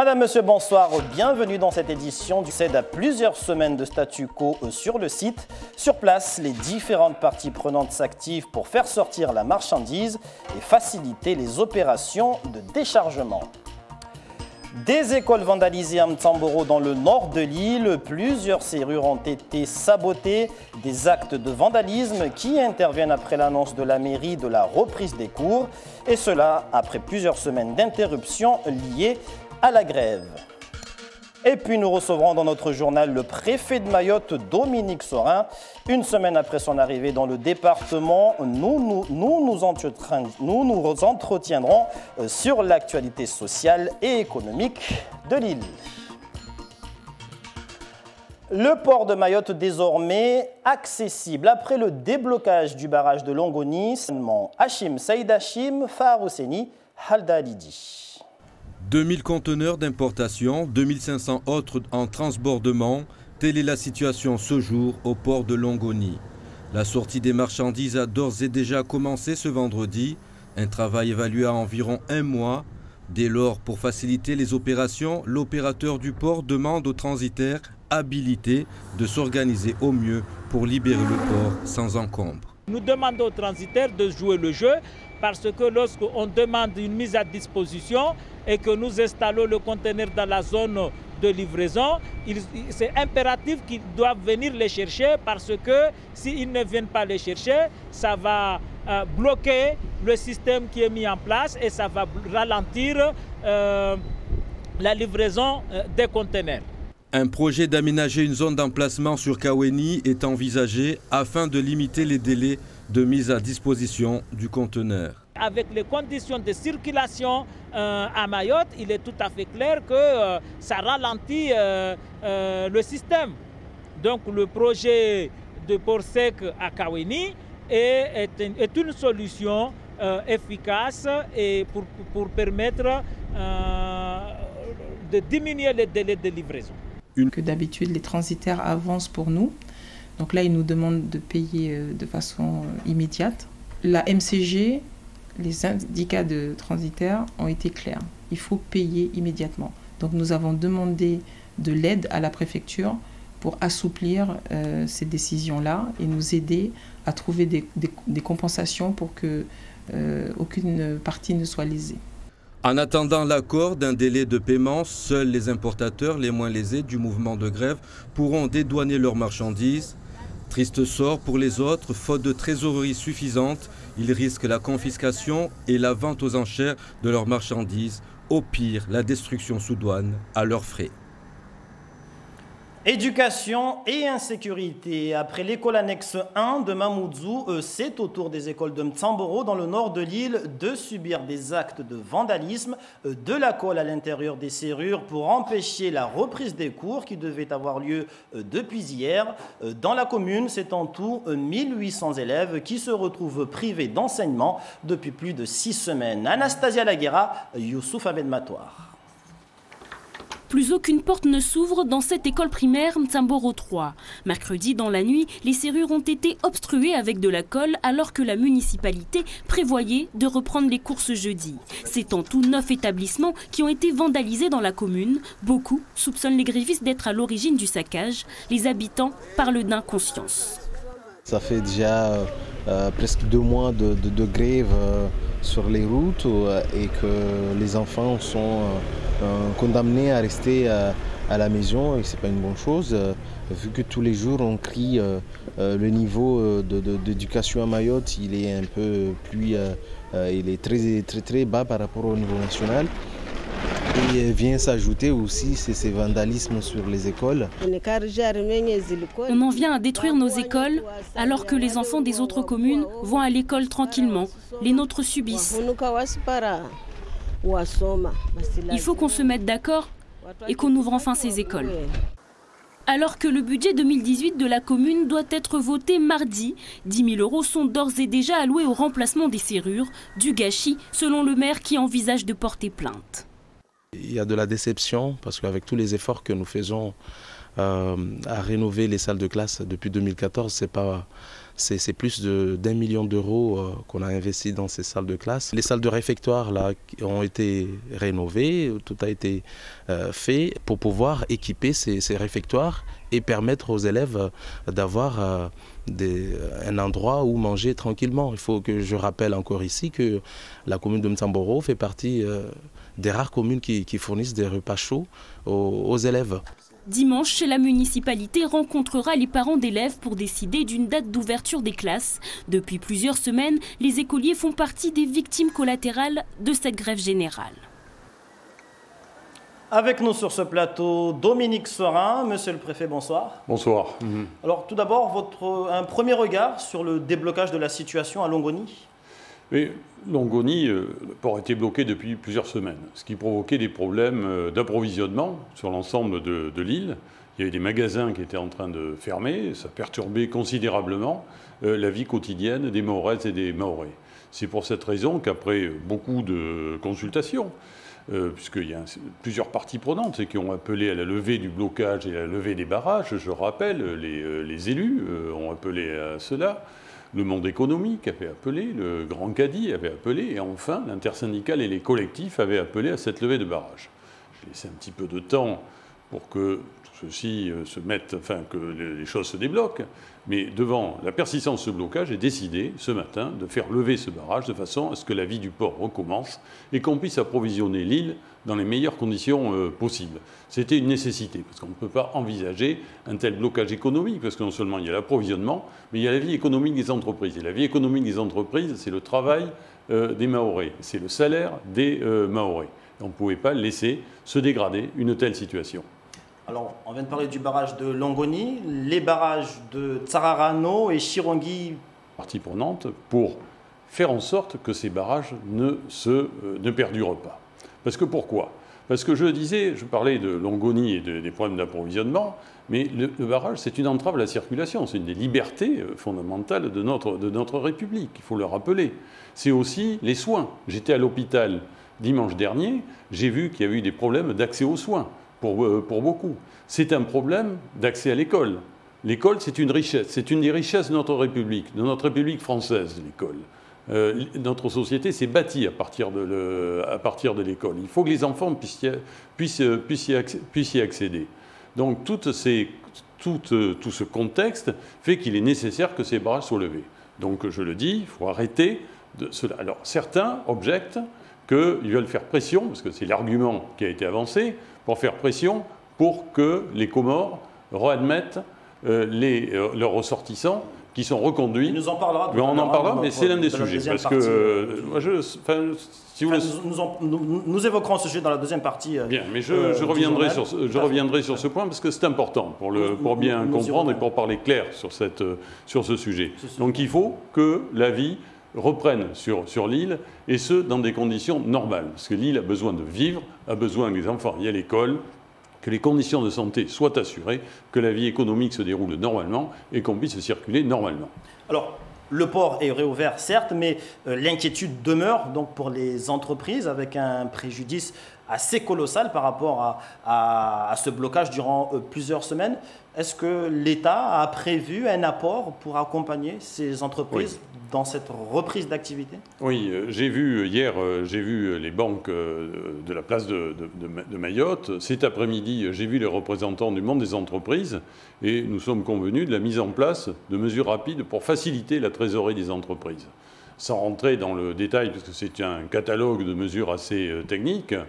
Madame, Monsieur, bonsoir. Bienvenue dans cette édition du CED à plusieurs semaines de statu quo sur le site. Sur place, les différentes parties prenantes s'activent pour faire sortir la marchandise et faciliter les opérations de déchargement. Des écoles vandalisées à Mtsamboro dans le nord de l'île, plusieurs serrures ont été sabotées, des actes de vandalisme qui interviennent après l'annonce de la mairie de la reprise des cours, et cela après plusieurs semaines d'interruption liées à la grève. Et puis nous recevrons dans notre journal le préfet de Mayotte, Dominique Sorin. Une semaine après son arrivée dans le département, nous nous, entretiendrons euh, sur l'actualité sociale et économique de l'île. Le port de Mayotte désormais accessible après le déblocage du barrage de Longoni, Hachim Saïd Hachim, Farouseni, Haldalidi. 2000 conteneurs d'importation, 2500 autres en transbordement, telle est la situation ce jour au port de Longoni. La sortie des marchandises a d'ores et déjà commencé ce vendredi, un travail évalué à environ un mois. Dès lors, pour faciliter les opérations, l'opérateur du port demande aux transitaires habilités de s'organiser au mieux pour libérer le port sans encombre. Nous demandons aux transitaires de jouer le jeu parce que lorsqu'on demande une mise à disposition et que nous installons le conteneur dans la zone de livraison, c'est impératif qu'ils doivent venir les chercher parce que s'ils ne viennent pas les chercher, ça va euh, bloquer le système qui est mis en place et ça va ralentir euh, la livraison euh, des conteneurs. Un projet d'aménager une zone d'emplacement sur Kaweni est envisagé afin de limiter les délais de mise à disposition du conteneur. Avec les conditions de circulation euh, à Mayotte, il est tout à fait clair que euh, ça ralentit euh, le système. Donc le projet de port sec à Kaweni est, est, une, solution efficace et pour, pour permettre de diminuer les délais de livraison. Que d'habitude les transitaires avancent pour nous donc là, ils nous demandent de payer euh, de façon euh, immédiate. La MCG, les syndicats de transitaires ont été clairs. Il faut payer immédiatement. Donc nous avons demandé de l'aide à la préfecture pour assouplir euh, ces décisions-là et nous aider à trouver des, compensations pour que aucune partie ne soit lésée. En attendant l'accord d'un délai de paiement, seuls les importateurs les moins lésés du mouvement de grève pourront dédouaner leurs marchandises Triste sort pour les autres, faute de trésorerie suffisante, ils risquent la confiscation et la vente aux enchères de leurs marchandises, au pire la destruction sous douane à leurs frais. Éducation et insécurité. Après l'école annexe 1 de Mamoudzou, euh, c'est au tour des écoles de Mtsamboro dans le nord de l'île de subir des actes de vandalisme, euh, de la colle à l'intérieur des serrures pour empêcher la reprise des cours qui devaient avoir lieu euh, depuis hier. Dans la commune, c'est en tout 1800 élèves qui se retrouvent privés d'enseignement depuis plus de six semaines. Anastasia Laguera, Youssouf Abedmatoir. Plus aucune porte ne s'ouvre dans cette école primaire Mtsamboro 3. Mercredi, dans la nuit, les serrures ont été obstruées avec de la colle alors que la municipalité prévoyait de reprendre les courses jeudi. C'est en tout neuf établissements qui ont été vandalisés dans la commune. Beaucoup soupçonnent les grévistes d'être à l'origine du saccage. Les habitants parlent d'inconscience. Ça fait déjà euh, presque deux mois de, grève euh, sur les routes euh, et que les enfants sont condamnés à rester à la maison et c'est pas une bonne chose vu que tous les jours on crie le niveau d'éducation à Mayotte il est un peu plus il est très très très bas par rapport au niveau national et vient s'ajouter aussi ces vandalismes sur les écoles. On en vient à détruire nos écoles alors que les enfants des autres communes vont à l'école tranquillement. Les nôtres subissent. Il faut qu'on se mette d'accord et qu'on ouvre enfin ces écoles. Alors que le budget 2018 de la commune doit être voté mardi, 10 000 euros sont d'ores et déjà alloués au remplacement des serrures, du gâchis, selon le maire qui envisage de porter plainte. Il y a de la déception parce qu'avec tous les efforts que nous faisons euh, à rénover les salles de classe depuis 2014, c'est pas c'est plus d'un million d'euros euh, qu'on a investi dans ces salles de classe. Les salles de réfectoire là, ont été rénovées, tout a été euh, fait pour pouvoir équiper ces, réfectoires et permettre aux élèves d'avoir un endroit où manger tranquillement. Il faut que je rappelle encore ici que la commune de Mtsamboro fait partie des rares communes qui, fournissent des repas chauds aux élèves. Dimanche, la municipalité rencontrera les parents d'élèves pour décider d'une date d'ouverture des classes. Depuis plusieurs semaines, les écoliers font partie des victimes collatérales de cette grève générale. Avec nous sur ce plateau, Dominique Sorin. Monsieur le préfet, bonsoir. Bonsoir. Alors, tout d'abord, un premier regard sur le déblocage de la situation à Longoni mais Longoni, euh, le port était bloqué depuis plusieurs semaines, ce qui provoquait des problèmes euh, d'approvisionnement sur l'ensemble de, l'île. Il y avait des magasins qui étaient en train de fermer, ça perturbait considérablement euh, la vie quotidienne des Maoraises et des Maorais. C'est pour cette raison qu'après beaucoup de consultations, puisqu'il y a plusieurs parties prenantes qui ont appelé à la levée du blocage et à la levée des barrages, je rappelle, les élus ont appelé à cela, le monde économique avait appelé, le Grand Cadi avait appelé, et enfin l'intersyndicale et les collectifs avaient appelé à cette levée de barrage. J'ai laissé un petit peu de temps pour que ceci euh, se mette, enfin que les choses se débloquent. Mais devant la persistance de ce blocage, j'ai décidé ce matin de faire lever ce barrage de façon à ce que la vie du port recommence et qu'on puisse approvisionner l'île dans les meilleures conditions euh, possibles. C'était une nécessité, parce qu'on ne peut pas envisager un tel blocage économique, parce que non seulement il y a l'approvisionnement, mais il y a la vie économique des entreprises. Et la vie économique des entreprises, c'est le travail euh, des Maoris, c'est le salaire des euh, on ne pouvait pas laisser se dégrader une telle situation. Alors, on vient de parler du barrage de Longoni, les barrages de Tsararano et Chirongi. Partie prenante pour faire en sorte que ces barrages ne, se, ne perdurent pas. Parce que pourquoi? Parce que je disais, je parlais de Longoni et des problèmes d'approvisionnement, mais le, barrage, c'est une entrave à la circulation, c'est une des libertés euh, fondamentales de notre, de notre République, il faut le rappeler. C'est aussi les soins. J'étais à l'hôpital dimanche dernier, j'ai vu qu'il y avait eu des problèmes d'accès aux soins pour, euh, pour beaucoup. C'est un problème d'accès à l'école. L'école, c'est une richesse, c'est une des richesses de notre République, de notre République française, l'école. Euh, notre société s'est bâtie à partir de l'école. Il faut que les enfants puissent y, accéder. Donc tout, ce contexte fait qu'il est nécessaire que ces barrages soient levés. Donc je le dis, il faut arrêter cela. Alors certains objectent qu'ils veulent faire pression, parce que c'est l'argument qui a été avancé, pour faire pression pour que les Comores readmettent euh, euh, leurs ressortissants qui sont reconduits. Il nous en parlera. Mais on en parlera, mais c'est l'un des sujets. Parce que, euh, moi, je, si vous nous, nous, évoquerons ce sujet dans la deuxième partie. Euh, bien, mais je, euh, je reviendrai, sur, je reviendrai sur ce point parce que c'est important pour, le, pour bien comprendre et pour parler clair sur, cette, sur ce sujet. Donc il faut que la vie reprenne sur, sur l'île, et ce, dans des conditions normales. Parce que l'île a besoin de vivre, a besoin que les enfants aillent à l'école, que les conditions de santé soient assurées, que la vie économique se déroule normalement et qu'on puisse circuler normalement. Alors, le port est réouvert, certes, mais euh, l'inquiétude demeure donc pour les entreprises avec un préjudice assez colossal par rapport à, ce blocage durant euh, plusieurs semaines. Est-ce que l'État a prévu un apport pour accompagner ces entreprises dans cette reprise d'activité? Oui, euh, j'ai vu hier, j'ai vu les banques de la place de, de Mayotte. Cet après-midi, j'ai vu les représentants du monde des entreprises et nous sommes convenus de la mise en place de mesures rapides pour faciliter la trésorerie des entreprises. Sans rentrer dans le détail, parce que c'est un catalogue de mesures assez techniques, euh,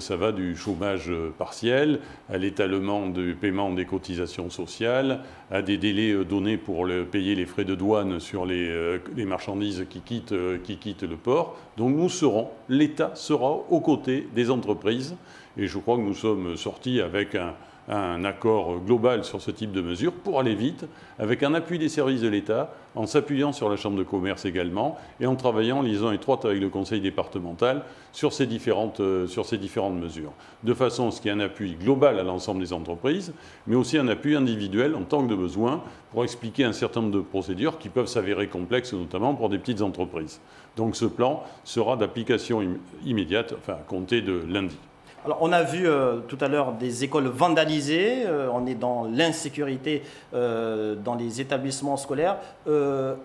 ça va du chômage partiel à l'étalement du paiement des cotisations sociales, à des délais euh, donnés pour payer les frais de douane sur les, euh, marchandises qui quittent, qui quittent le port. Donc nous serons, l'État sera aux côtés des entreprises et je crois que nous sommes sortis avec un, un accord global sur ce type de mesures pour aller vite, avec un appui des services de l'État, en s'appuyant sur la Chambre de commerce également, et en travaillant en liaison étroite avec le Conseil départemental sur ces différentes, euh, sur ces différentes mesures, de façon à ce qu'il y ait un appui global à l'ensemble des entreprises, mais aussi un appui individuel en tant que de besoin pour expliquer un certain nombre de procédures qui peuvent s'avérer complexes, notamment pour des petites entreprises. Donc ce plan sera d'application immédiate, enfin à compter de lundi. On a vu euh, tout à l'heure des écoles vandalisées, euh, on est dans l'insécurité euh, dans les établissements scolaires.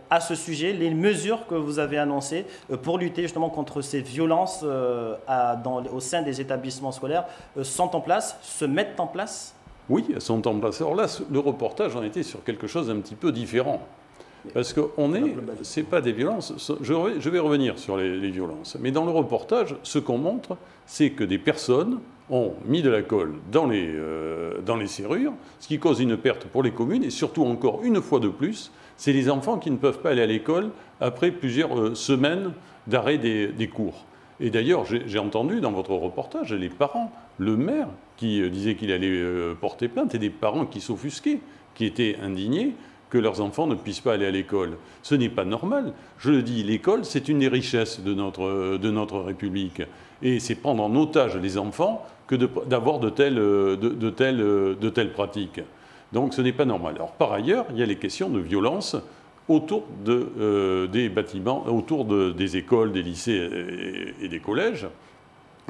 à ce sujet, les mesures que vous avez annoncées pour lutter justement contre ces violences au sein des établissements scolaires sont en place, se mettent en place? Oui, elles sont en place. Alors là, le reportage en était sur quelque chose d'un petit peu différent. Parce que on est, c'est pas des violences. Je, vais revenir sur les, violences. Mais dans le reportage, ce qu'on montre, c'est que des personnes ont mis de la colle dans les, euh, dans les serrures, ce qui cause une perte pour les communes. Et surtout, encore une fois de plus, c'est les enfants qui ne peuvent pas aller à l'école après plusieurs euh, semaines d'arrêt des, cours. Et d'ailleurs, j'ai entendu dans votre reportage les parents, le maire qui euh, disait qu'il allait porter plainte, et des parents qui s'offusquaient, qui étaient indignés que leurs enfants ne puissent pas aller à l'école. Ce n'est pas normal. Je le dis, l'école, c'est une des richesses de notre, de notre République. Et c'est prendre en otage les enfants que d'avoir de, telles, de, telles, de telles pratiques. Donc ce n'est pas normal. Alors par ailleurs, il y a les questions de violence autour de, euh, des bâtiments, autour de, des écoles, des lycées et, des collèges.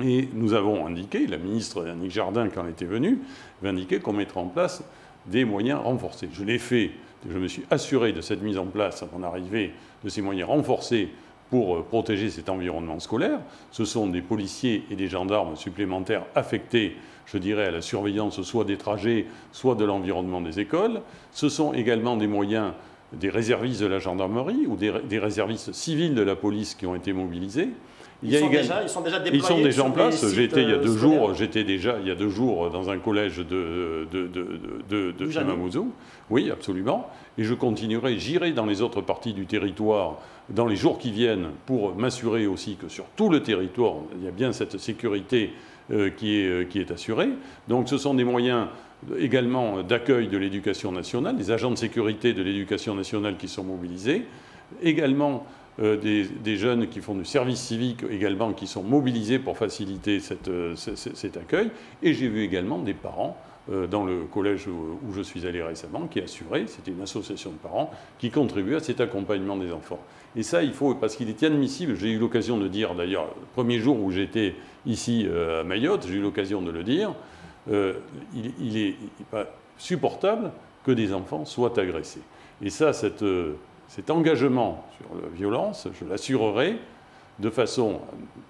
Et nous avons indiqué, la ministre Annick Jardin, quand elle était venue, avait indiqué qu'on mettrait en place des moyens renforcés. Je l'ai fait je me suis assuré de cette mise en place mon arrivée de ces moyens renforcés pour euh, protéger cet environnement scolaire. Ce sont des policiers et des gendarmes supplémentaires affectés, je dirais, à la surveillance soit des trajets, soit de l'environnement des écoles. Ce sont également des moyens des réservistes de la gendarmerie ou des, réservistes civils de la police qui ont été mobilisés. Ils, sont déjà, ils, sont déjà, déployés Ils sont déjà en place. J'étais il y a deux euh, jours. J'étais déjà il y a deux jours dans un collège de de, de, de, Oui, absolument. Et je continuerai. J'irai dans les autres parties du territoire dans les jours qui viennent pour m'assurer aussi que sur tout le territoire il y a bien cette sécurité euh, qui, est, euh, qui est assurée. Donc ce sont des moyens également d'accueil de l'éducation nationale, des agents de sécurité de l'éducation nationale qui sont mobilisés, également euh, des, jeunes qui font du service civique également qui sont mobilisés pour faciliter euh, cet accueil. Et j'ai vu également des parents euh, dans le collège où, je suis allé récemment qui assuraient, c'était une association de parents, qui contribuait à cet accompagnement des enfants. Et ça, il faut, parce qu'il est inadmissible, j'ai eu l'occasion de dire d'ailleurs, le premier jour où j'étais ici à Mayotte, j'ai eu l'occasion de le dire, il, est pas supportable que des enfants soient agressés. Et ça, cette cet engagement sur la violence, je l'assurerai, de façon,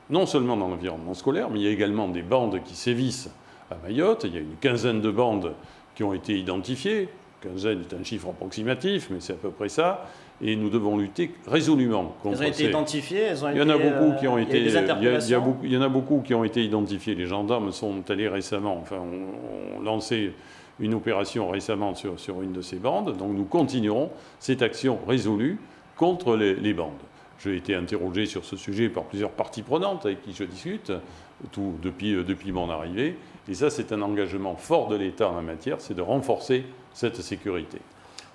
non seulement dans l'environnement scolaire, mais il y a également des bandes qui sévissent à Mayotte. Il y a une quinzaine de bandes qui ont été identifiées. Quinzaine est un chiffre approximatif, mais c'est à peu près ça. Et nous devons lutter résolument contre Elles ont été identifiées elles ont Il y en a beaucoup qui ont été. Il y, en a beaucoup qui ont été identifiés. Les gendarmes sont allés récemment, enfin, ont lancé une opération récemment sur, une de ces bandes. Donc nous continuerons cette action résolue contre les, bandes. J'ai été interrogé sur ce sujet par plusieurs parties prenantes avec qui je discute tout, depuis, euh, depuis mon arrivée. Et ça, c'est un engagement fort de l'État en la matière, c'est de renforcer cette sécurité.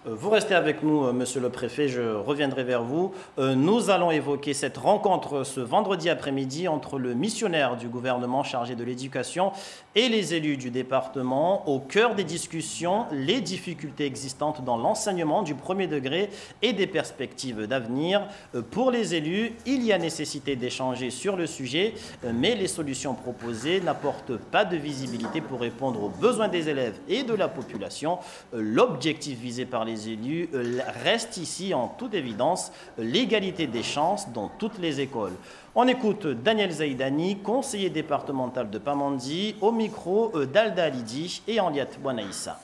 Euh, vous restez avec nous, euh, monsieur le préfet, je reviendrai vers vous. Euh, nous allons évoquer cette rencontre ce vendredi après-midi entre le missionnaire du gouvernement chargé de l'éducation et les élus du département. Au cœur des discussions, les difficultés existantes dans l'enseignement du premier degré et des perspectives d'avenir. Pour les élus, il y a nécessité d'échanger sur le sujet, mais les solutions proposées n'apportent pas de visibilité pour répondre aux besoins des élèves et de la population. L'objectif visé par les élus euh, reste ici en toute évidence l'égalité des chances dans toutes les écoles. On écoute Daniel Zaidani, conseiller départemental de Pamandzi, au micro euh, d'Alda Alidi et Henriette Bouanaïssa.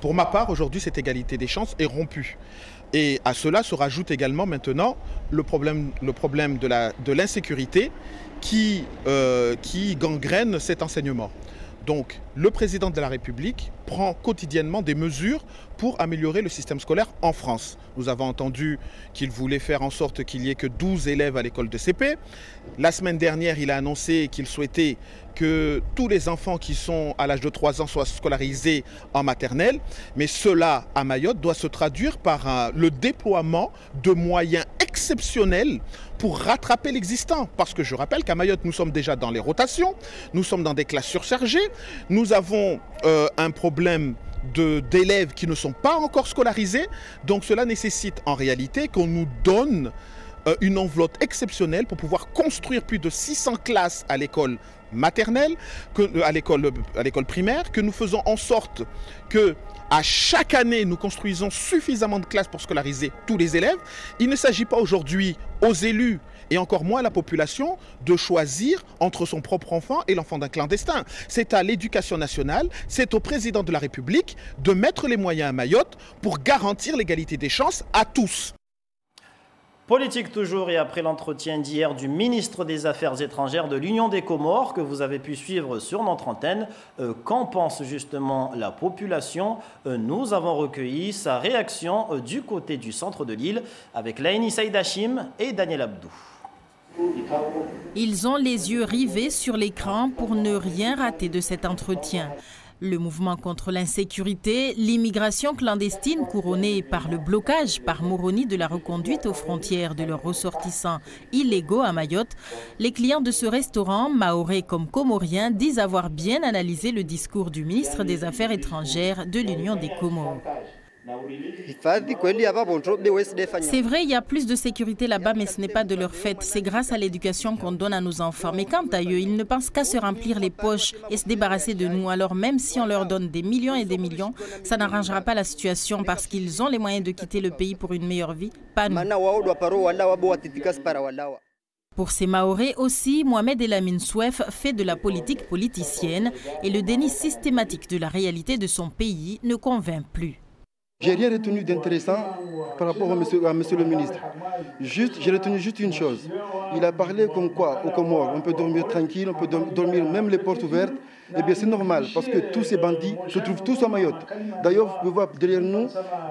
Pour ma part, aujourd'hui, cette égalité des chances est rompue. Et à cela se rajoute également maintenant le problème, le problème de l'insécurité qui, euh, qui gangrène cet enseignement. Donc, le président de la République prend quotidiennement des mesures pour améliorer le système scolaire en France. Nous avons entendu qu'il voulait faire en sorte qu'il n'y ait que 12 élèves à l'école de CP. La semaine dernière, il a annoncé qu'il souhaitait que tous les enfants qui sont à l'âge de 3 ans soient scolarisés en maternelle. Mais cela, à Mayotte, doit se traduire par le déploiement de moyens exceptionnels pour rattraper l'existant. Parce que je rappelle qu'à Mayotte, nous sommes déjà dans les rotations, nous sommes dans des classes surchargées, nous avons euh, un problème d'élèves qui ne sont pas encore scolarisés. Donc cela nécessite en réalité qu'on nous donne euh, une enveloppe exceptionnelle pour pouvoir construire plus de 600 classes à l'école maternelle, que, euh, l'école à l'école primaire, que nous faisons en sorte que à chaque année, nous construisons suffisamment de classes pour scolariser tous les élèves. Il ne s'agit pas aujourd'hui aux élus et encore moins à la population de choisir entre son propre enfant et l'enfant d'un clandestin. C'est à l'éducation nationale, c'est au président de la République de mettre les moyens à Mayotte pour garantir l'égalité des chances à tous. Politique toujours et après l'entretien d'hier du ministre des Affaires étrangères de l'Union des Comores que vous avez pu suivre sur notre antenne, euh, qu'en pense justement la population? Euh, Nous avons recueilli sa réaction euh, du côté du centre de l'île avec Laini Saïd Hachim et Daniel Abdou. Ils ont les yeux rivés sur l'écran pour ne rien rater de cet entretien. Le mouvement contre l'insécurité, l'immigration clandestine couronnée par le blocage par Moroni de la reconduite aux frontières de leurs ressortissants illégaux à Mayotte, les clients de ce restaurant, maoré comme comoriens, disent avoir bien analysé le discours du ministre des Affaires étrangères de l'Union des Comores. C'est vrai, il y a plus de sécurité là-bas, mais ce n'est pas de leur fait. C'est grâce à l'éducation qu'on donne à nos enfants. Mais quant à eux, ils ne pensent qu'à se remplir les poches et se débarrasser de nous. Alors même si on leur donne des millions et des millions, ça n'arrangera pas la situation parce qu'ils ont les moyens de quitter le pays pour une meilleure vie, pas nous. Pour ces Maorés aussi, Mohamed Elamine Souef fait de la politique politicienne et le déni systématique de la réalité de son pays ne convainc plus. J'ai rien retenu d'intéressant par rapport à monsieur, le ministre. J'ai retenu juste une chose. Il a parlé comme quoi, au Comores, on peut dormir tranquille, on peut dormir même les portes ouvertes. Eh bien, c'est normal parce que tous ces bandits se trouvent tous à Mayotte. D'ailleurs, vous pouvez voir derrière nous,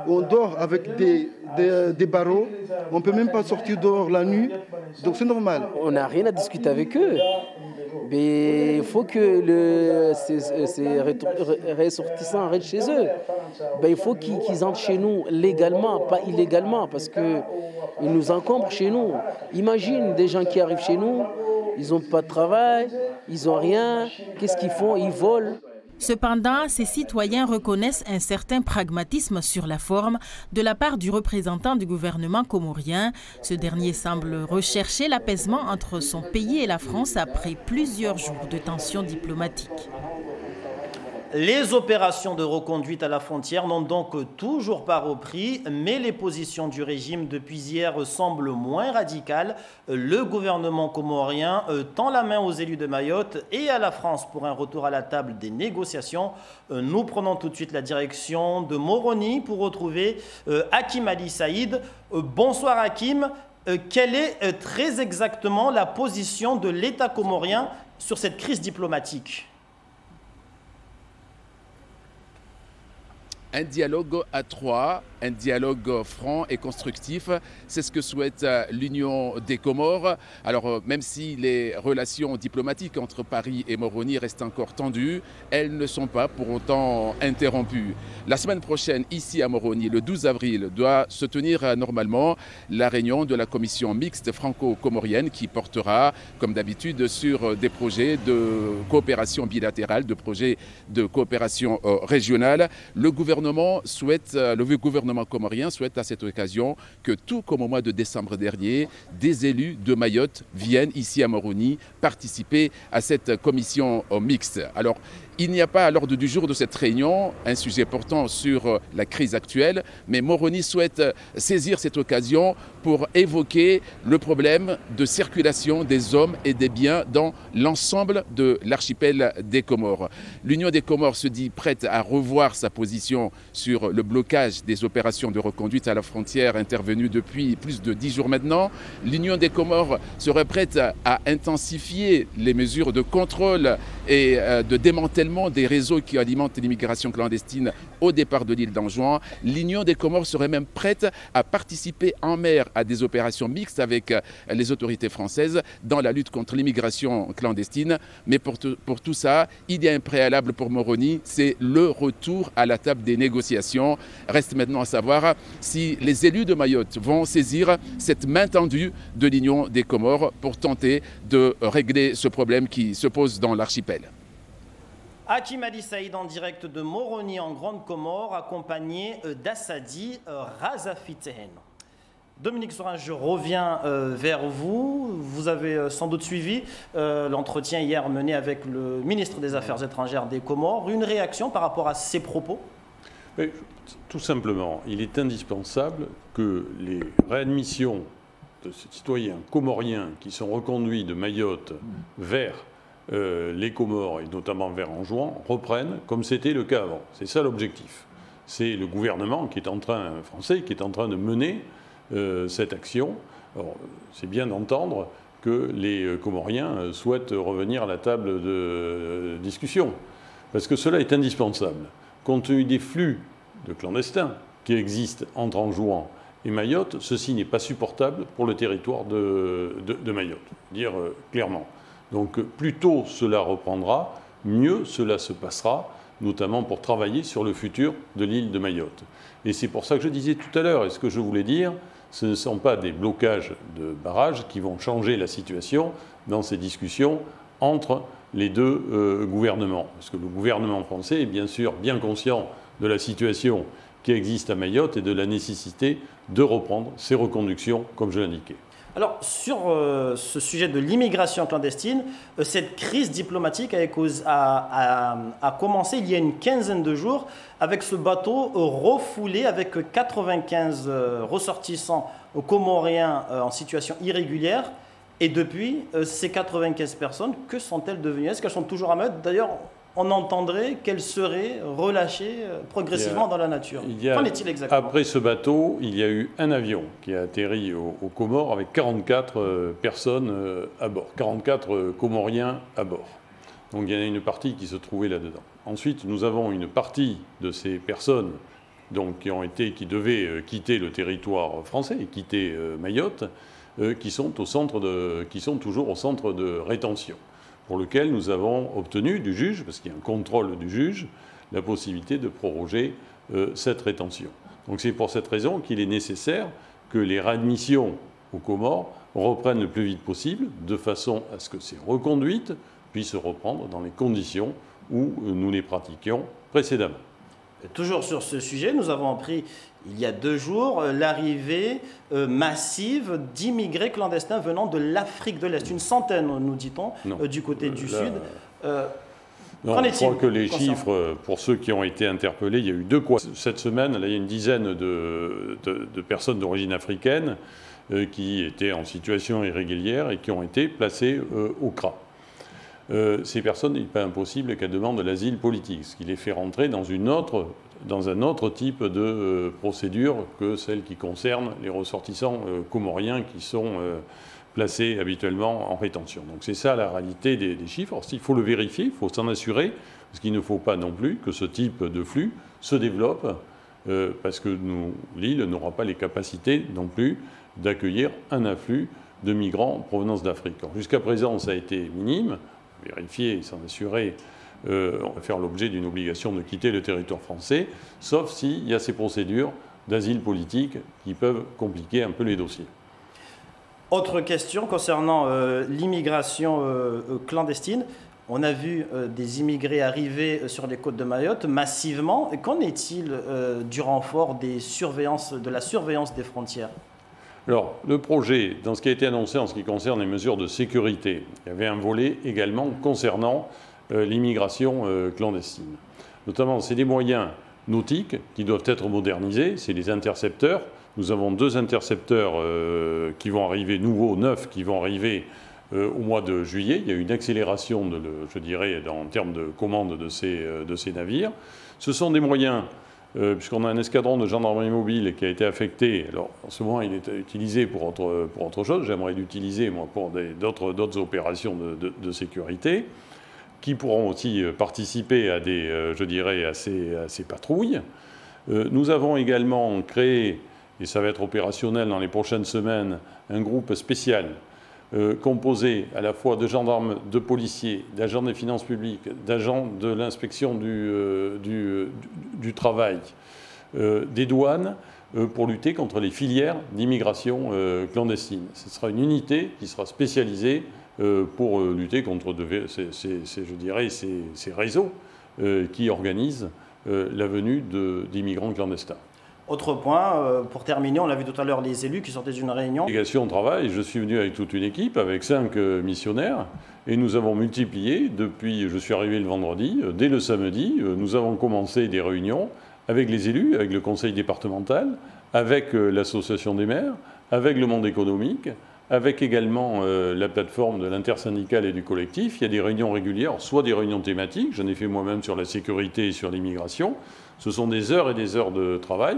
on dort avec des, des, des barreaux. On ne peut même pas sortir dehors la nuit. Donc, c'est normal. On n'a rien à discuter avec eux. Mais il faut que le, ces, ces, ressortissants restent chez eux. Ben, il faut qu'ils entrent chez nous légalement, pas illégalement, parce qu'ils nous encombrent chez nous. Imagine des gens qui arrivent chez nous, ils n'ont pas de travail, ils n'ont rien. Qu'est-ce qu'ils font? Ils volent. Cependant, ces citoyens reconnaissent un certain pragmatisme sur la forme de la part du représentant du gouvernement comorien. Ce dernier semble rechercher l'apaisement entre son pays et la France après plusieurs jours de tensions diplomatiques. Les opérations de reconduite à la frontière n'ont donc toujours pas repris, mais les positions du régime depuis hier semblent moins radicales. Le gouvernement comorien euh, tend la main aux élus de Mayotte et à la France pour un retour à la table des négociations. Euh, nous prenons tout de suite la direction de Moroni pour retrouver euh, Hakim Ali Saïd. Bonsoir Hakim. Quelle est très exactement la position de l'État comorien sur cette crise diplomatique? Un dialogue à trois, un dialogue franc et constructif. C'est ce que souhaite euh, l'Union des Comores. Alors, euh, même si les relations diplomatiques entre Paris et Moroni restent encore tendues, elles ne sont pas pour autant interrompues. La semaine prochaine, ici à Moroni, le 12 avril, doit se tenir euh, normalement la réunion de la commission mixte franco-comorienne qui portera, comme d'habitude, sur des projets de coopération bilatérale, de projets de coopération régionale. Le gouvernement souhaite, le gouvernement comorien souhaite à cette occasion que tout comme au mois de décembre dernier, des élus de Mayotte viennent ici à Moroni participer à cette commission mixte. Alors, il n'y a pas à l'ordre du jour de cette réunion un sujet portant sur euh, la crise actuelle, mais Moroni souhaite euh, saisir cette occasion pour évoquer le problème de circulation des hommes et des biens dans l'ensemble de l'archipel des Comores. L'Union des Comores se dit prête à revoir sa position sur le blocage des opérations de reconduite à la frontière intervenues depuis plus de dix jours maintenant. L'Union des Comores serait prête à intensifier les mesures de contrôle et euh, de démantèlement des réseaux qui alimentent l'immigration clandestine au départ de l'île d'Anjouan. L'Union des Comores serait même prête à participer en mer à des opérations mixtes avec euh, les autorités françaises dans la lutte contre l'immigration clandestine. Mais pour, pour tout ça, il y a un préalable pour Moroni, c'est le retour à la table des négociations. Reste maintenant à savoir si les élus de Mayotte vont saisir cette main tendue de l'Union des Comores pour tenter de régler ce problème qui se pose dans l'archipel. Hakim Ali Saïd en direct de Moroni en Grande Comore, accompagné euh, d'Assadi euh, Razafitehen. Dominique Sorin, je reviens euh, vers vous. Vous avez euh, sans doute suivi euh, l'entretien hier mené avec le ministre des Affaires étrangères des Comores. Une réaction par rapport à ces propos? Tout simplement, il est indispensable que les réadmissions de ces citoyens comoriens qui sont reconduits de Mayotte vers les Comores et notamment vers Anjouan reprennent comme c'était le cas avant. C'est ça l'objectif. C'est le gouvernement qui est en train, français, qui est en train de mener euh, cette action. C'est bien d'entendre que les euh, Comoriens euh, souhaitent revenir à la table de discussion, parce que cela est indispensable. Compte tenu des flux de clandestins qui existent entre Anjouan et Mayotte, ceci n'est pas supportable pour le territoire de, de Mayotte, dire clairement. Donc plus tôt cela reprendra, mieux cela se passera, notamment pour travailler sur le futur de l'île de Mayotte. Et c'est pour ça que je disais tout à l'heure, et ce que je voulais dire, ce ne sont pas des blocages de barrages qui vont changer la situation dans ces discussions entre les deux euh, gouvernements. Parce que le gouvernement français est bien sûr bien conscient de la situation qui existe à Mayotte et de la nécessité de reprendre ces reconductions, comme je l'indiquais. Alors, sur euh, ce sujet de l'immigration clandestine, euh, cette crise diplomatique a, commencé il y a une quinzaine de jours avec ce bateau refoulé avec 95 euh, ressortissants comoriens en situation irrégulière. Et depuis, ces 95 personnes, que sont-elles devenues? Est-ce qu'elles sont toujours à Mayotte D'ailleurs, on entendrait qu'elle serait relâchée euh, progressivement dans la nature. Qu'en est-il exactement Après ce bateau, il y a eu un avion qui a atterri aux, Comores avec 44 euh, personnes euh, à bord, 44 Comoriens à bord. Donc il y en a une partie qui se trouvait là-dedans. Ensuite, nous avons une partie de ces personnes donc, qui, ont été, qui devaient quitter le territoire français quitter Mayotte, qui, sont au centre de, qui sont toujours au centre de rétention pour lequel nous avons obtenu du juge, parce qu'il y a un contrôle du juge, la possibilité de proroger euh, cette rétention. Donc c'est pour cette raison qu'il est nécessaire que les réadmissions aux Comores reprennent le plus vite possible, de façon à ce que ces reconduites puissent reprendre dans les conditions où nous les pratiquions précédemment. Toujours sur ce sujet, nous avons appris il y a deux jours euh, l'arrivée euh, massive d'immigrés clandestins venant de l'Afrique de l'Est. Une centaine, nous dit-on, euh, du côté du Sud. non, je crois que les chiffres, pour ceux qui ont été interpellés, il y a eu deux quoi. Cette semaine, il y a une dizaine de, personnes d'origine africaine qui étaient en situation irrégulière et qui ont été placées au CRA. Ces personnes, il n'est pas impossible qu'elles demandent l'asile politique, ce qui les fait rentrer dans une autre dans un autre type de euh, procédure que celle qui concerne les ressortissants euh, comoriens qui sont euh, placés habituellement en rétention. Donc c'est ça la réalité des, chiffres. il faut le vérifier, il faut s'en assurer, parce qu'il ne faut pas non plus que ce type de flux se développe, parce que l'île n'aura pas les capacités non plus d'accueillir un afflux de migrants en provenance d'Afrique. Jusqu'à présent, ça a été minime, vérifier s'en assurer euh, faire l'objet d'une obligation de quitter le territoire français, sauf s'il y a ces procédures d'asile politique qui peuvent compliquer un peu les dossiers. Autre question concernant euh, l'immigration euh, clandestine. On a vu des immigrés arriver sur les côtes de Mayotte massivement. Qu'en est-il du renfort des surveillances, de la surveillance des frontières? Alors, le projet, dans ce qui a été annoncé en ce qui concerne les mesures de sécurité, il y avait un volet également concernant euh, l'immigration euh, clandestine. Notamment, c'est des moyens nautiques qui doivent être modernisés, c'est les intercepteurs. Nous avons deux intercepteurs euh, qui vont arriver, nouveaux, neufs, qui vont arriver au mois de juillet. Il y a une accélération, je dirais, en termes de commande de ces navires. Ce sont des moyens, puisqu'on a un escadron de gendarmerie mobile qui a été affecté. Alors, moment, il est utilisé pour autre, pour autre chose. J'aimerais l'utiliser, moi, pour d'autres opérations de, de sécurité qui pourront aussi euh, participer à des, euh, je dirais, à ces, patrouilles. Euh, nous avons également créé, et ça va être opérationnel dans les prochaines semaines, un groupe spécial composé à la fois de gendarmes, de policiers, d'agents des finances publiques, d'agents de l'inspection du, du, travail, des douanes, pour lutter contre les filières d'immigration clandestine. Ce sera une unité qui sera spécialisée euh, pour euh, lutter contre, je dirais, ces, réseaux euh, qui organisent la venue d'immigrants clandestins. Autre point, euh, pour terminer, on l'a vu tout à l'heure, les élus qui sortaient d'une réunion. Délégation travail, je suis venu avec toute une équipe, avec cinq euh, missionnaires, et nous avons multiplié depuis, je suis arrivé le vendredi, euh, dès le samedi, nous avons commencé des réunions avec les élus, avec le conseil départemental, avec l'association des maires, avec le monde économique, avec également la plateforme de l'intersyndicale et du collectif. Il y a des réunions régulières, soit des réunions thématiques, j'en ai fait moi-même sur la sécurité et sur l'immigration, ce sont des heures et des heures de travail.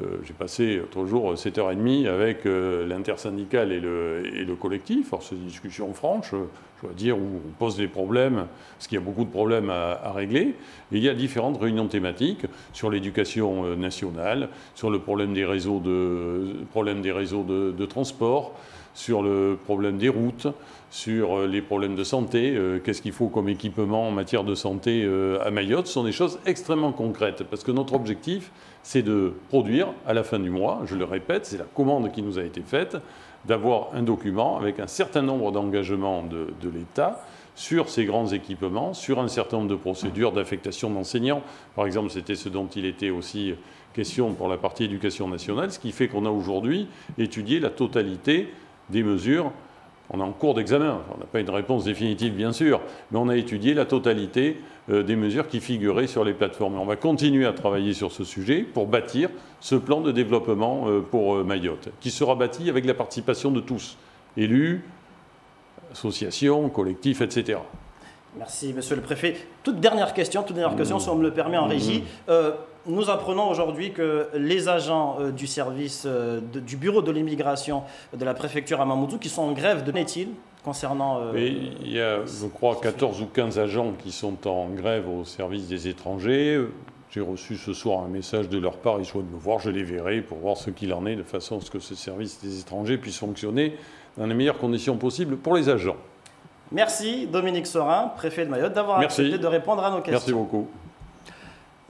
Euh, j'ai passé l'autre jour 7h30 avec euh, l'intersyndicale et le, collectif. Alors, c'est une discussion franche, je dois dire, où on pose des problèmes, parce qu'il y a beaucoup de problèmes à, régler. Et il y a différentes réunions thématiques sur l'éducation euh, nationale, sur le problème des réseaux de, des réseaux de transport, sur le problème des routes, sur euh, les problèmes de santé, euh, qu'est-ce qu'il faut comme équipement en matière de santé euh, à Mayotte, ce sont des choses extrêmement concrètes, parce que notre objectif, c'est de produire à la fin du mois, je le répète, c'est la commande qui nous a été faite, d'avoir un document avec un certain nombre d'engagements de, de l'État sur ces grands équipements, sur un certain nombre de procédures d'affectation d'enseignants. Par exemple, c'était ce dont il était aussi question pour la partie éducation nationale, ce qui fait qu'on a aujourd'hui étudié la totalité des mesures on est en cours d'examen, on n'a pas une réponse définitive bien sûr, mais on a étudié la totalité euh, des mesures qui figuraient sur les plateformes. Et on va continuer à travailler sur ce sujet pour bâtir ce plan de développement euh, pour euh, Mayotte, qui sera bâti avec la participation de tous, élus, associations, collectifs, etc. Merci, monsieur le préfet. Toute dernière question, toute dernière question, si on me le permet en régie. Euh, nous apprenons aujourd'hui que les agents euh, du service euh, du bureau de l'immigration de la préfecture à Mamoudzou qui sont en grève, de n'est-il concernant... il y a, je crois, 14 ou 15 agents qui sont en grève au service des étrangers. J'ai reçu ce soir un message de leur part, ils souhaitent me voir, je les verrai pour voir ce qu'il en est, de façon à ce que ce service des étrangers puisse fonctionner dans les meilleures conditions possibles pour les agents. Merci Dominique Sorin, préfet de Mayotte, d'avoir accepté de répondre à nos questions. Merci beaucoup.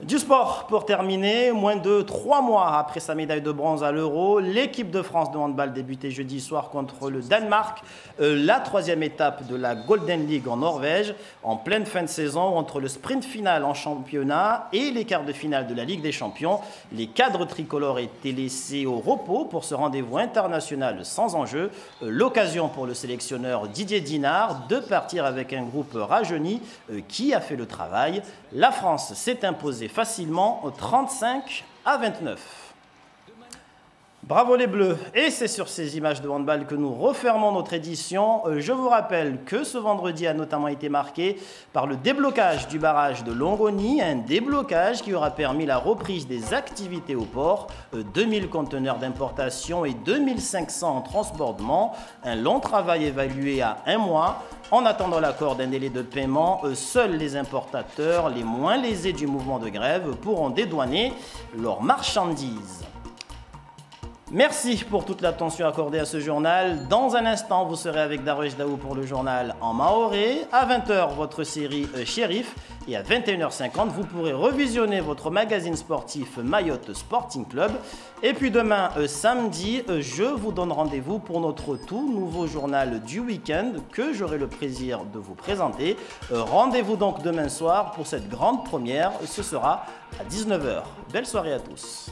Du sport pour terminer, moins de trois mois après sa médaille de bronze à l'Euro, l'équipe de France de handball débutait jeudi soir contre le Danemark, euh, la troisième étape de la Golden League en Norvège, en pleine fin de saison entre le sprint final en championnat et les quarts de finale de la Ligue des Champions. Les cadres tricolores étaient laissés au repos pour ce rendez-vous international sans enjeu. Euh, l'occasion pour le sélectionneur Didier Dinard de partir avec un groupe rajeuni euh, qui a fait le travail. La France s'est imposée facilement 35 à 29. Bravo les Bleus Et c'est sur ces images de handball que nous refermons notre édition. Euh, je vous rappelle que ce vendredi a notamment été marqué par le déblocage du barrage de Longoni, un déblocage qui aura permis la reprise des activités au port, 2000 euh, conteneurs d'importation et 2500 en transbordement, un long travail évalué à un mois. En attendant l'accord d'un délai de paiement, euh, seuls les importateurs les moins lésés du mouvement de grève pourront dédouaner leurs marchandises. Merci pour toute l'attention accordée à ce journal. Dans un instant, vous serez avec Darwesh Daou pour le journal en Maoré. À 20h, votre série euh, Shérif. Et à 21h50, vous pourrez revisionner votre magazine sportif Mayotte Sporting Club. Et puis demain, euh, samedi, euh, je vous donne rendez-vous pour notre tout nouveau journal du week-end que j'aurai le plaisir de vous présenter. Rendez-vous donc demain soir pour cette grande première. Ce sera à 19h. Belle soirée à tous.